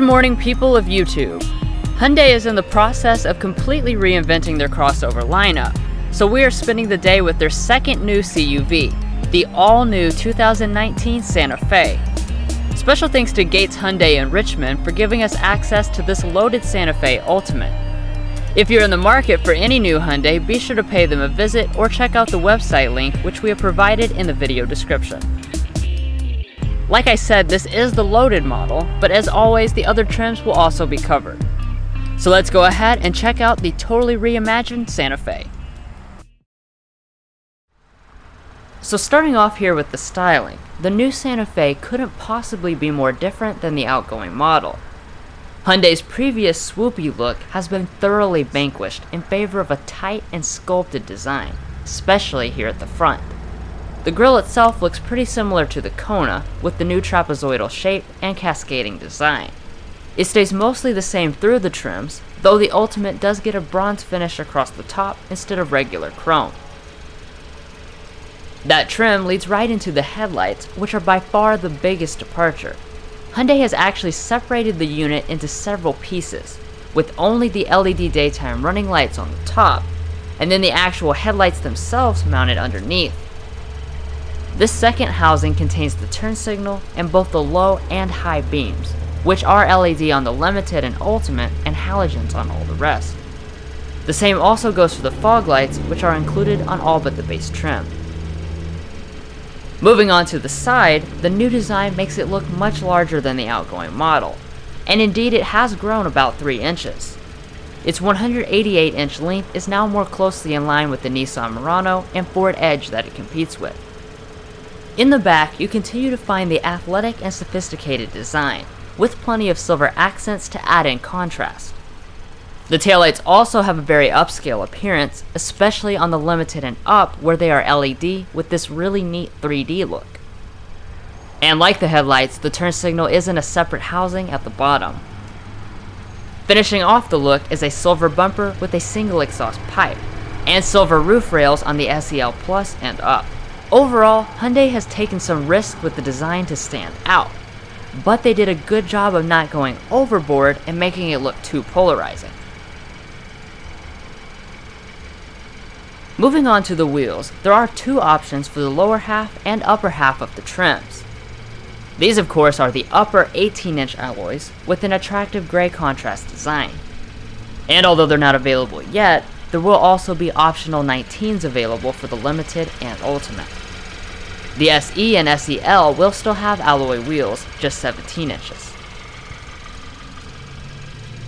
Good morning, people of YouTube. Hyundai is in the process of completely reinventing their crossover lineup, so we are spending the day with their second new CUV, the all new 2019 Santa Fe. Special thanks to Gates Hyundai in Richmond for giving us access to this loaded Santa Fe Ultimate. If you're in the market for any new Hyundai, be sure to pay them a visit or check out the website link which we have provided in the video description. Like I said, this is the loaded model, but as always, the other trims will also be covered. So let's go ahead and check out the totally reimagined Santa Fe. So starting off here with the styling, the new Santa Fe couldn't possibly be more different than the outgoing model. Hyundai's previous swoopy look has been thoroughly vanquished in favor of a tight and sculpted design, especially here at the front. The grille itself looks pretty similar to the Kona, with the new trapezoidal shape and cascading design. It stays mostly the same through the trims, though the Ultimate does get a bronze finish across the top instead of regular chrome. That trim leads right into the headlights, which are by far the biggest departure. Hyundai has actually separated the unit into several pieces, with only the LED daytime running lights on the top, and then the actual headlights themselves mounted underneath. This second housing contains the turn signal and both the low and high beams, which are LED on the Limited and Ultimate and halogens on all the rest. The same also goes for the fog lights, which are included on all but the base trim. Moving on to the side, the new design makes it look much larger than the outgoing model, and indeed it has grown about 3 inches. Its 188 inch length is now more closely in line with the Nissan Murano and Ford Edge that it competes with. In the back, you continue to find the athletic and sophisticated design, with plenty of silver accents to add in contrast. The taillights also have a very upscale appearance, especially on the limited and up where they are LED with this really neat 3D look. And like the headlights, the turn signal is in a separate housing at the bottom. Finishing off the look is a silver bumper with a single exhaust pipe, and silver roof rails on the SEL Plus and up. Overall, Hyundai has taken some risks with the design to stand out, but they did a good job of not going overboard and making it look too polarizing. Moving on to the wheels, there are two options for the lower half and upper half of the trims. These of course are the upper 18 inch alloys with an attractive gray contrast design. And although they're not available yet, there will also be optional 19s available for the Limited and Ultimate. The SE and SEL will still have alloy wheels, just 17 inches.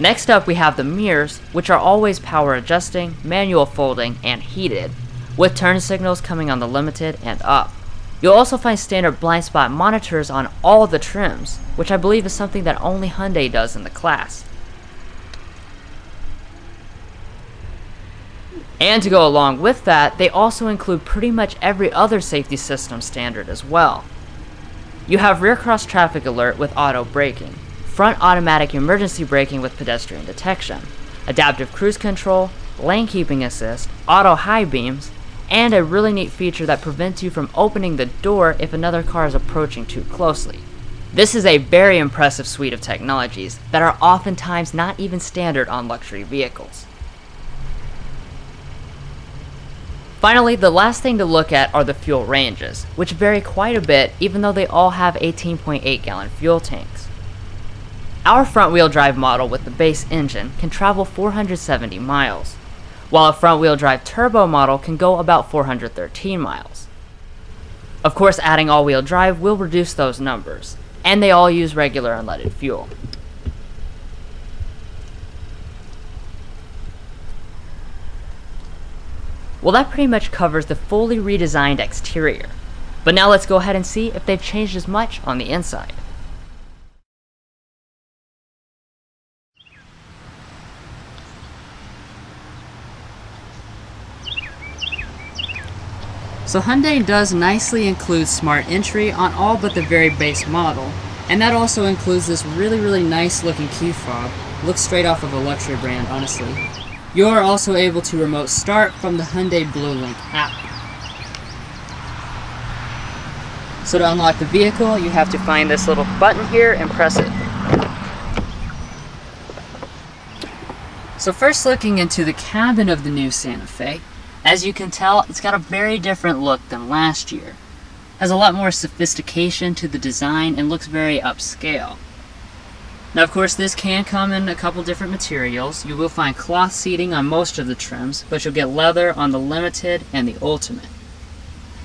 Next up we have the mirrors, which are always power adjusting, manual folding, and heated, with turn signals coming on the limited and up. You'll also find standard blind spot monitors on all the trims, which I believe is something that only Hyundai does in the class. And to go along with that, they also include pretty much every other safety system standard as well. You have rear cross traffic alert with auto braking, front automatic emergency braking with pedestrian detection, adaptive cruise control, lane keeping assist, auto high beams, and a really neat feature that prevents you from opening the door if another car is approaching too closely. This is a very impressive suite of technologies that are oftentimes not even standard on luxury vehicles. Finally, the last thing to look at are the fuel ranges, which vary quite a bit even though they all have 18.8 gallon fuel tanks. Our front wheel drive model with the base engine can travel 470 miles, while a front wheel drive turbo model can go about 413 miles. Of course, adding all wheel drive will reduce those numbers, and they all use regular unleaded fuel. Well, that pretty much covers the fully redesigned exterior. But now let's go ahead and see if they've changed as much on the inside. So Hyundai does nicely include smart entry on all but the very base model, and that also includes this really really nice looking key fob. Looks straight off of a luxury brand, honestly. You are also able to remote start from the Hyundai BlueLink app. So to unlock the vehicle, you have to find this little button here and press it. So first looking into the cabin of the new Santa Fe, as you can tell, it's got a very different look than last year. Has a lot more sophistication to the design and looks very upscale. Now of course this can come in a couple different materials. You will find cloth seating on most of the trims, but you'll get leather on the Limited and the Ultimate.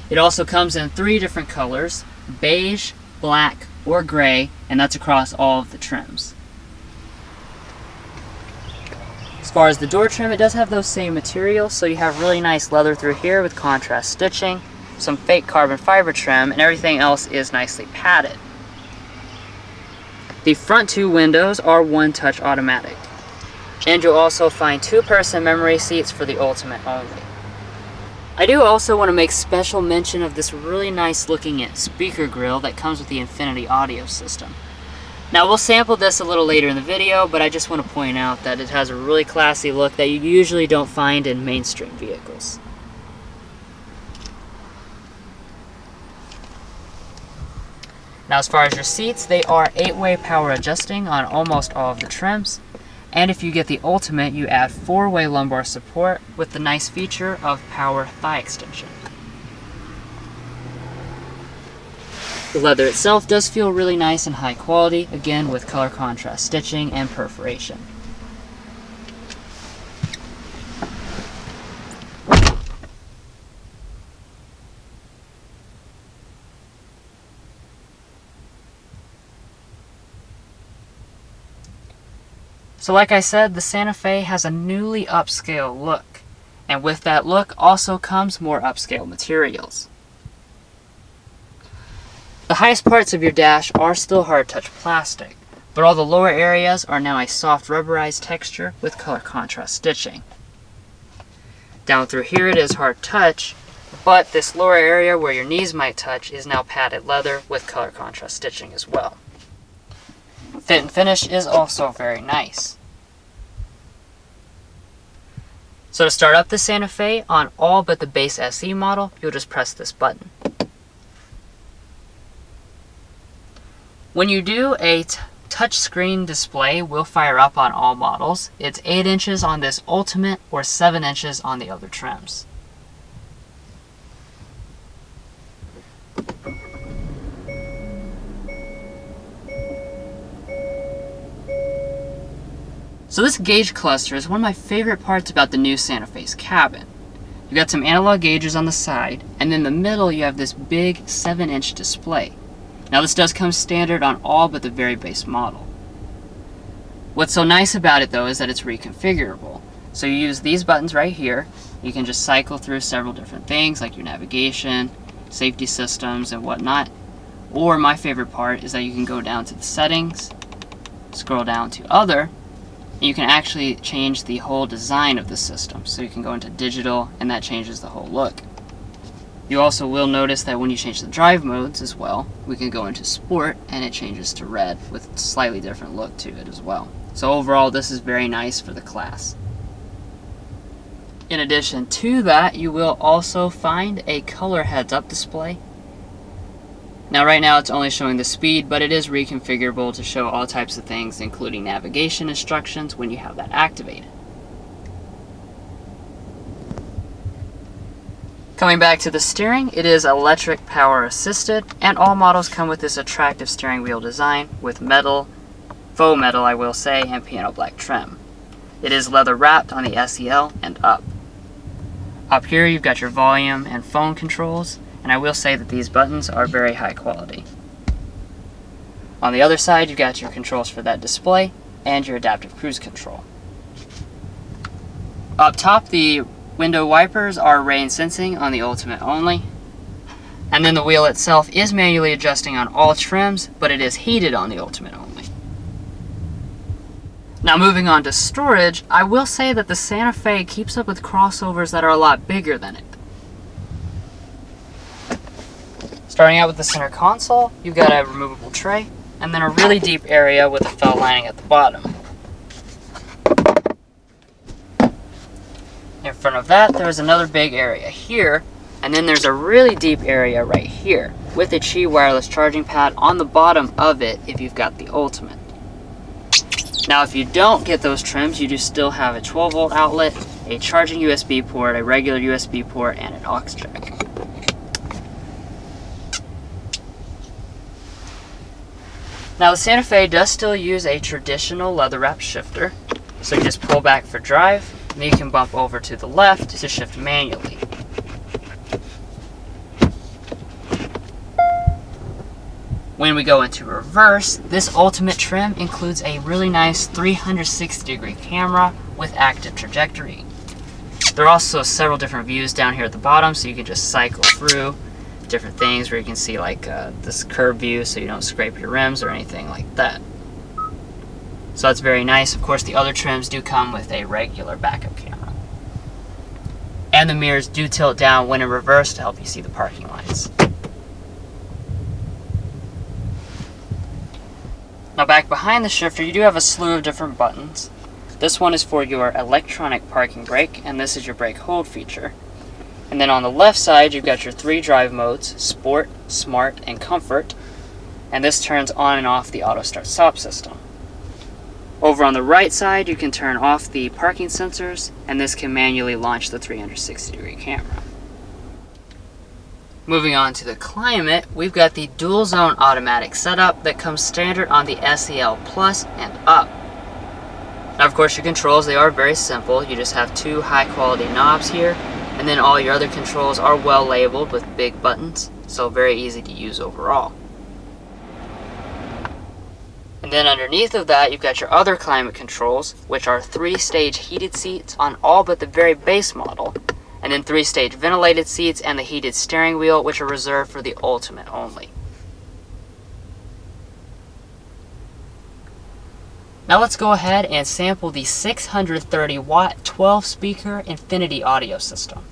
It also comes in three different colors, beige, black, or gray, and that's across all of the trims. As far as the door trim, it does have those same materials, so you have really nice leather through here with contrast stitching, some fake carbon fiber trim, and everything else is nicely padded. The front two windows are one-touch automatic. And you'll also find two-person memory seats for the Ultimate only. I do also want to make special mention of this really nice looking speaker grill that comes with the Infinity audio system. Now we'll sample this a little later in the video, but I just want to point out that it has a really classy look that you usually don't find in mainstream vehicles. Now as far as your seats, they are 8-way power adjusting on almost all of the trims. And if you get the Ultimate, you add 4-way lumbar support with the nice feature of power thigh extension. The leather itself does feel really nice and high quality, again with color contrast stitching and perforation. So like I said, the Santa Fe has a newly upscale look. And with that look also comes more upscale materials. The highest parts of your dash are still hard touch plastic, but all the lower areas are now a soft rubberized texture with color contrast stitching. Down through here it is hard touch, but this lower area where your knees might touch is now padded leather with color contrast stitching as well. Fit and finish is also very nice. So to start up the Santa Fe on all but the base SE model, you'll just press this button. When you do, a touchscreen display will fire up on all models. It's 8 inches on this Ultimate or 7 inches on the other trims. So this gauge cluster is one of my favorite parts about the new Santa Fe's cabin. You've got some analog gauges on the side, and in the middle you have this big 7-inch display. Now this does come standard on all but the very base model. What's so nice about it though is that it's reconfigurable. So you use these buttons right here. You can just cycle through several different things like your navigation, safety systems, and whatnot. Or my favorite part is that you can go down to the settings, scroll down to other, you can actually change the whole design of the system. So you can go into digital and that changes the whole look. You also will notice that when you change the drive modes as well, we can go into sport and it changes to red with a slightly different look to it as well. So overall this is very nice for the class. In addition to that, you will also find a color heads-up display. Now right now it's only showing the speed, but it is reconfigurable to show all types of things including navigation instructions when you have that activated. Coming back to the steering, it is electric power assisted, and all models come with this attractive steering wheel design with metal, faux metal I will say, and piano black trim. It is leather wrapped on the SEL and up. Up here you've got your volume and phone controls, and I will say that these buttons are very high quality. On the other side you've got your controls for that display and your adaptive cruise control. Up top the Window wipers are rain sensing on the Ultimate only. And then the wheel itself is manually adjusting on all trims, but it is heated on the Ultimate only. Now moving on to storage, I will say that the Santa Fe keeps up with crossovers that are a lot bigger than it. Starting out with the center console, you've got a removable tray, and then a really deep area with a felt lining at the bottom. In front of that, there's another big area here, and then there's a really deep area right here with a Qi wireless charging pad on the bottom of it if you've got the Ultimate. Now if you don't get those trims, you do still have a 12 volt outlet, a charging USB port, a regular USB port, and an aux jack. Now the Santa Fe does still use a traditional leather wrap shifter. So you just pull back for drive, and you can bump over to the left to shift manually. When we go into reverse, this Ultimate trim includes a really nice 360 degree camera with active trajectory. There are also several different views down here at the bottom, so you can just cycle through different things where you can see like uh, this curve view so you don't scrape your rims or anything like that. So that's very nice. Of course, the other trims do come with a regular backup camera. And the mirrors do tilt down when in reverse to help you see the parking lights. Now back behind the shifter, you do have a slew of different buttons. This one is for your electronic parking brake, and this is your brake hold feature. And then on the left side, you've got your three drive modes, Sport, Smart, and Comfort. And this turns on and off the auto start stop system. Over on the right side, you can turn off the parking sensors, and this can manually launch the 360 degree camera. Moving on to the climate, we've got the dual zone automatic setup that comes standard on the SEL Plus and up. Now of course your controls, they are very simple. You just have two high quality knobs here, and then all your other controls are well labeled with big buttons, so very easy to use overall. And then underneath of that, you've got your other climate controls, which are three-stage heated seats on all but the very base model, and then three-stage ventilated seats and the heated steering wheel, which are reserved for the Ultimate only. Now let's go ahead and sample the 630 watt 12 speaker Infinity audio system.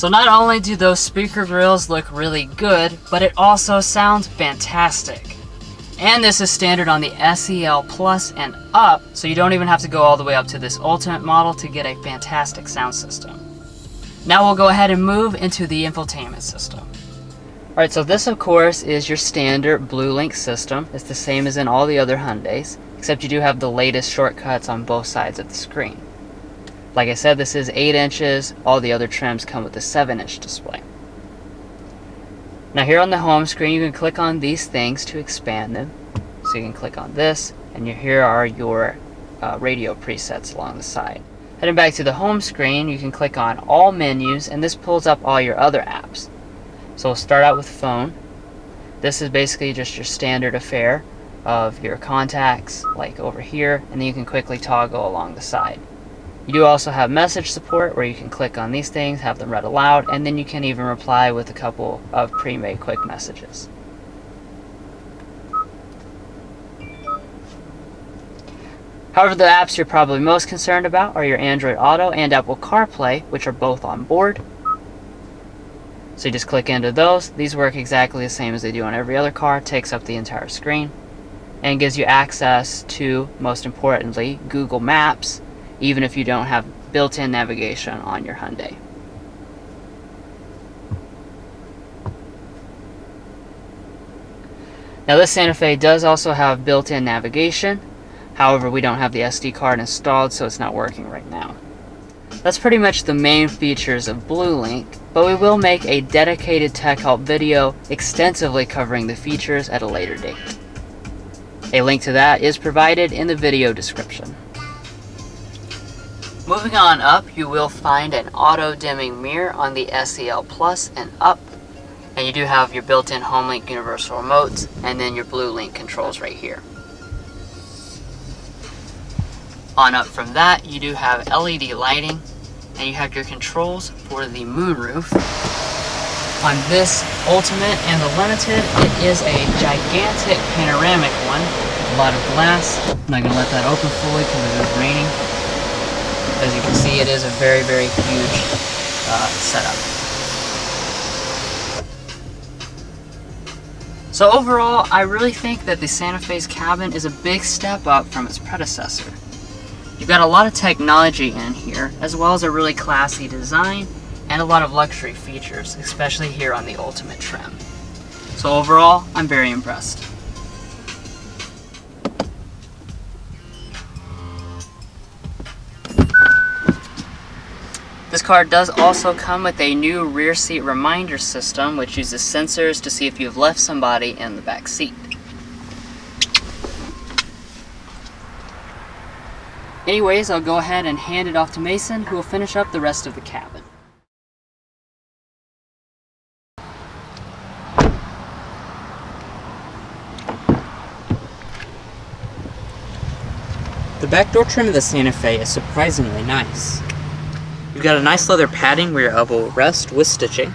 So not only do those speaker grills look really good, but it also sounds fantastic. And this is standard on the SEL Plus and up, so you don't even have to go all the way up to this Ultimate model to get a fantastic sound system. Now we'll go ahead and move into the infotainment system. Alright, so this of course is your standard BlueLink system. It's the same as in all the other Hyundais, except you do have the latest shortcuts on both sides of the screen. Like I said, this is 8 inches. All the other trims come with a 7 inch display. Now here on the home screen, you can click on these things to expand them. So you can click on this, and here are your uh, radio presets along the side. Heading back to the home screen, you can click on all menus, and this pulls up all your other apps. So we'll start out with phone. This is basically just your standard affair of your contacts, like over here, and then you can quickly toggle along the side. You do also have message support where you can click on these things, have them read aloud, and then you can even reply with a couple of pre-made quick messages. However, the apps you're probably most concerned about are your Android Auto and Apple CarPlay, which are both on board. So you just click into those. These work exactly the same as they do on every other car, takes up the entire screen, and gives you access to, most importantly, Google Maps, even if you don't have built-in navigation on your Hyundai. Now this Santa Fe does also have built-in navigation, however we don't have the SD card installed so it's not working right now. That's pretty much the main features of BlueLink, but we will make a dedicated tech help video extensively covering the features at a later date. A link to that is provided in the video description. Moving on up, you will find an auto-dimming mirror on the SEL Plus and up. And you do have your built-in HomeLink universal remotes, and then your BlueLink controls right here. On up from that, you do have LED lighting, and you have your controls for the moonroof. On this Ultimate and the Limited, it is a gigantic panoramic one a lot of glass. I'm not to let that open fully because it is raining. As you can see, it is a very, very huge uh, setup. So overall, I really think that the Santa Fe's cabin is a big step up from its predecessor. You've got a lot of technology in here, as well as a really classy design and a lot of luxury features, especially here on the Ultimate trim. So overall, I'm very impressed. Car does also come with a new rear seat reminder system which uses sensors to see if you've left somebody in the back seat. Anyways, I'll go ahead and hand it off to Mason who will finish up the rest of the cabin. The back door trim of the Santa Fe is surprisingly nice. You've got a nice leather padding where your elbow will rest with stitching.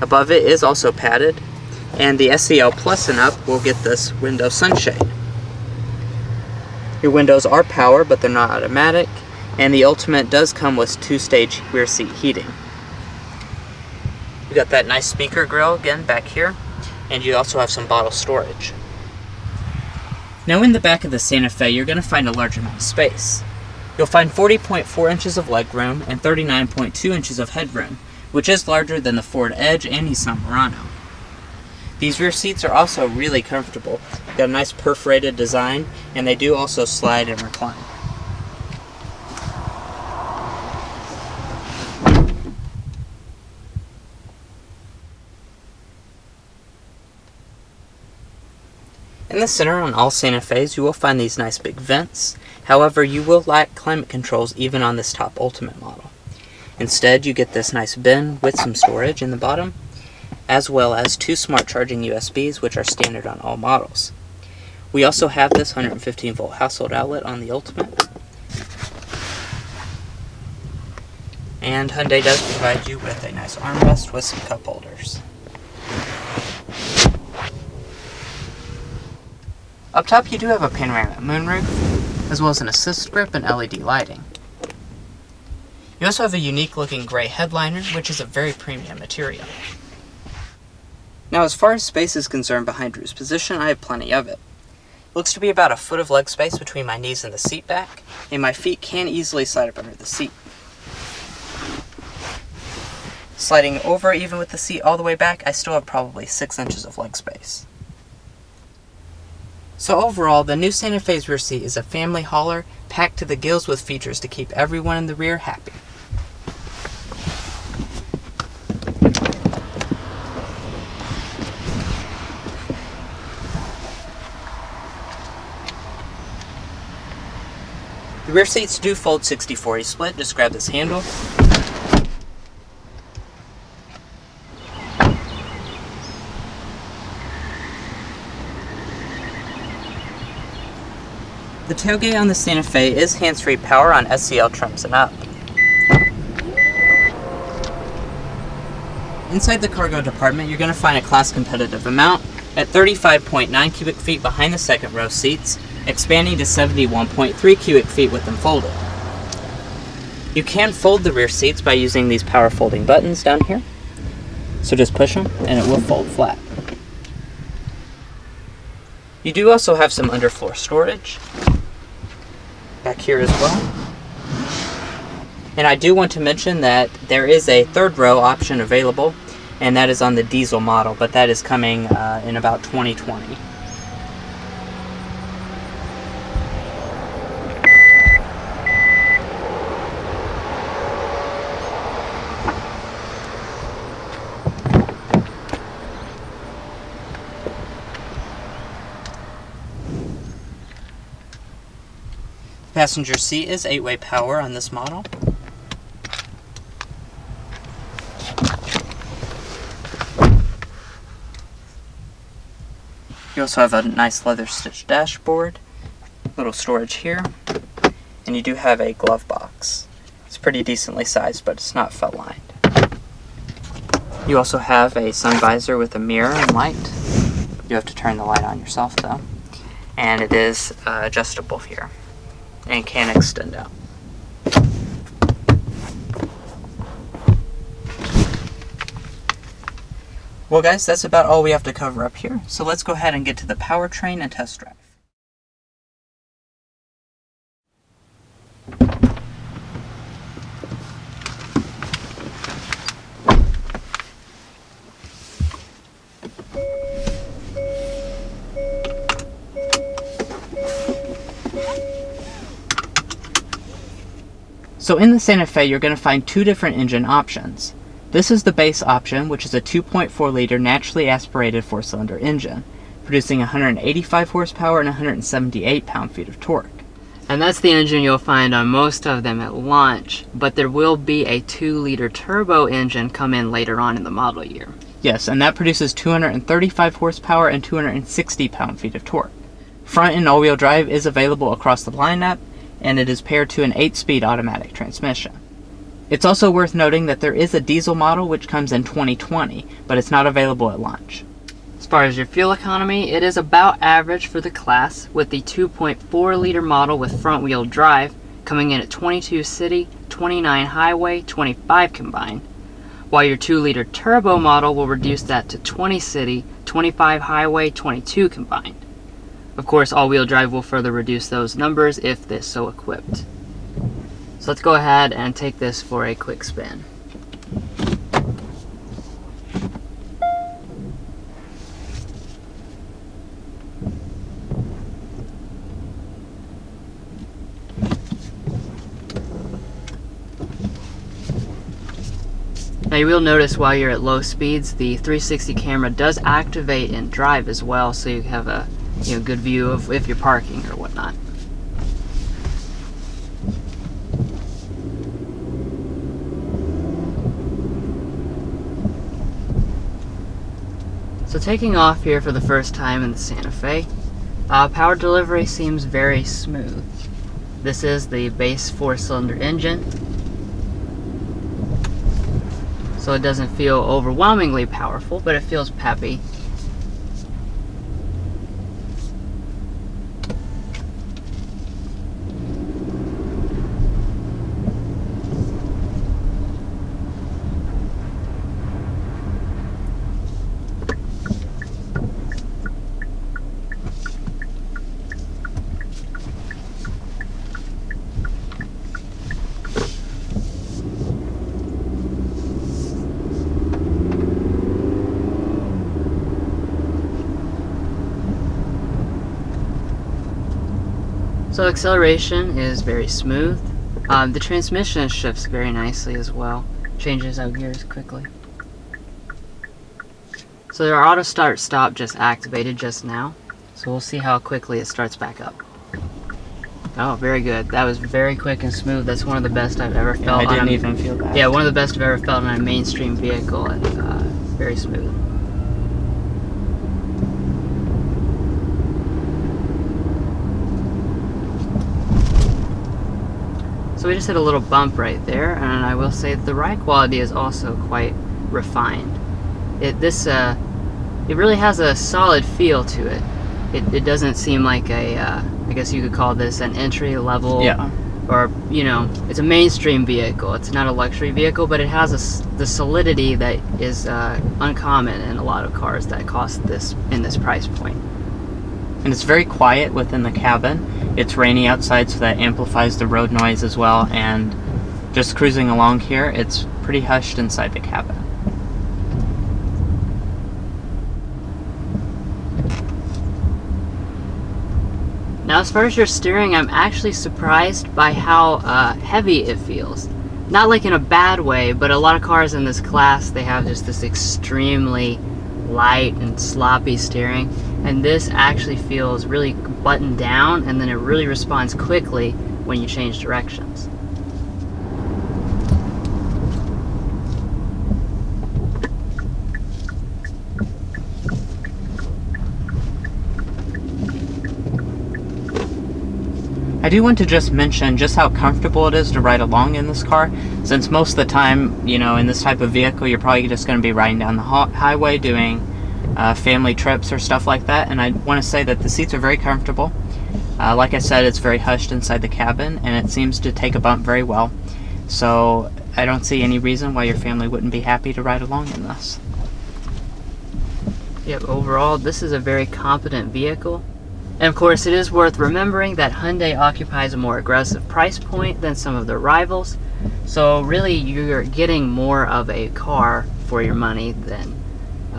Above it is also padded, and the SEL Plus and up will get this window sunshade. Your windows are power, but they're not automatic, and the Ultimate does come with two-stage rear seat heating. You got that nice speaker grill again back here, and you also have some bottle storage. Now in the back of the Santa Fe, you're going to find a large amount of space. You'll find 40.4 inches of legroom and 39.2 inches of headroom, which is larger than the Ford Edge and Nissan Murano. These rear seats are also really comfortable. Got a nice perforated design, and they do also slide and recline. Center on all Santa Fe's, you will find these nice big vents. However, you will lack climate controls even on this top Ultimate model. Instead, you get this nice bin with some storage in the bottom, as well as two smart charging USBs, which are standard on all models. We also have this 115 volt household outlet on the Ultimate. And Hyundai does provide you with a nice armrest with some cup holders. Up top you do have a panoramic moonroof, as well as an assist grip and LED lighting. You also have a unique looking gray headliner, which is a very premium material. Now as far as space is concerned behind Drew's position, I have plenty of it. Looks to be about a foot of leg space between my knees and the seat back, and my feet can easily slide up under the seat. Sliding over even with the seat all the way back, I still have probably 6 inches of leg space. So overall, the new Santa Fe's rear seat is a family hauler packed to the gills with features to keep everyone in the rear happy. The rear seats do fold 60-40 split, just grab this handle. The tailgate on the Santa Fe is hands-free power on SEL trims and up. Inside the cargo department, you're going to find a class competitive amount at 35.9 cubic feet behind the second row seats expanding to 71.3 cubic feet with them folded. You can fold the rear seats by using these power folding buttons down here. So just push them and it will fold flat. You do also have some underfloor storage here as well. And I do want to mention that there is a third row option available and that is on the diesel model, but that is coming uh, in about 2020. Passenger seat is 8-way power on this model. You also have a nice leather stitched dashboard, little storage here, and you do have a glove box. It's pretty decently sized, but it's not felt lined. You also have a sun visor with a mirror and light. You have to turn the light on yourself though. and it is uh, adjustable here and can extend out. Well guys, that's about all we have to cover up here, so let's go ahead and get to the powertrain and test drive. So in the Santa Fe, you're going to find two different engine options. This is the base option, which is a 2.4 liter naturally aspirated four cylinder engine, producing 185 horsepower and 178 pound feet of torque. And that's the engine you'll find on most of them at launch, but there will be a 2 liter turbo engine come in later on in the model year. Yes, and that produces 235 horsepower and 260 pound feet of torque. Front and all wheel drive is available across the lineup, and it is paired to an 8 speed automatic transmission. It's also worth noting that there is a diesel model which comes in 2020, but it's not available at launch. As far as your fuel economy, it is about average for the class, with the 2.4 liter model with front wheel drive coming in at 22 city, 29 highway, 25 combined, while your 2 liter turbo model will reduce that to 20 city, 25 highway, 22 combined. Of course, all wheel drive will further reduce those numbers if this so equipped. So let's go ahead and take this for a quick spin. Now you will notice while you're at low speeds, the 360 camera does activate in drive as well, so you have a you know, good view of if you're parking or whatnot. So taking off here for the first time in the Santa Fe, uh, power delivery seems very smooth. This is the base four-cylinder engine, so it doesn't feel overwhelmingly powerful, but it feels peppy. So acceleration is very smooth. Um, the transmission shifts very nicely as well. Changes out gears quickly. So our auto start stop just activated just now. So we'll see how quickly it starts back up. Oh, very good. That was very quick and smooth. That's one of the best I've ever felt. Yeah, I didn't a, even feel that. Yeah, one of the best I've ever felt on a mainstream vehicle, and uh, very smooth. So we just hit a little bump right there, and I will say the ride quality is also quite refined. It this uh, it really has a solid feel to it. It, it doesn't seem like a uh, I guess you could call this an entry level Yeah. or you know it's a mainstream vehicle. It's not a luxury vehicle, but it has a the solidity that is uh, uncommon in a lot of cars that cost this in this price point. And it's very quiet within the cabin. It's rainy outside, so that amplifies the road noise as well. And just cruising along here, it's pretty hushed inside the cabin. Now, as far as your steering, I'm actually surprised by how uh, heavy it feels. Not like in a bad way, but a lot of cars in this class, they have just this extremely light and sloppy steering. And this actually feels really buttoned down, and then it really responds quickly when you change directions. I do want to just mention just how comfortable it is to ride along in this car, since most of the time, you know, in this type of vehicle, you're probably just going to be riding down the highway doing uh, family trips or stuff like that. And I want to say that the seats are very comfortable. Uh, like I said, it's very hushed inside the cabin, and it seems to take a bump very well. So I don't see any reason why your family wouldn't be happy to ride along in this. Yep, overall, this is a very competent vehicle. And of course, it is worth remembering that Hyundai occupies a more aggressive price point than some of their rivals. So really, you're getting more of a car for your money than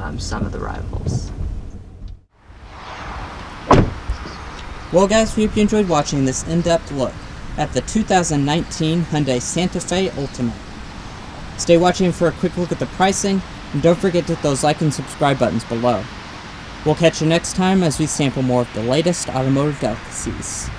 um, some of the rivals. Well guys, we hope you enjoyed watching this in-depth look at the 2019 Hyundai Santa Fe Ultimate. Stay watching for a quick look at the pricing, and don't forget to hit those like and subscribe buttons below. We'll catch you next time as we sample more of the latest automotive delicacies.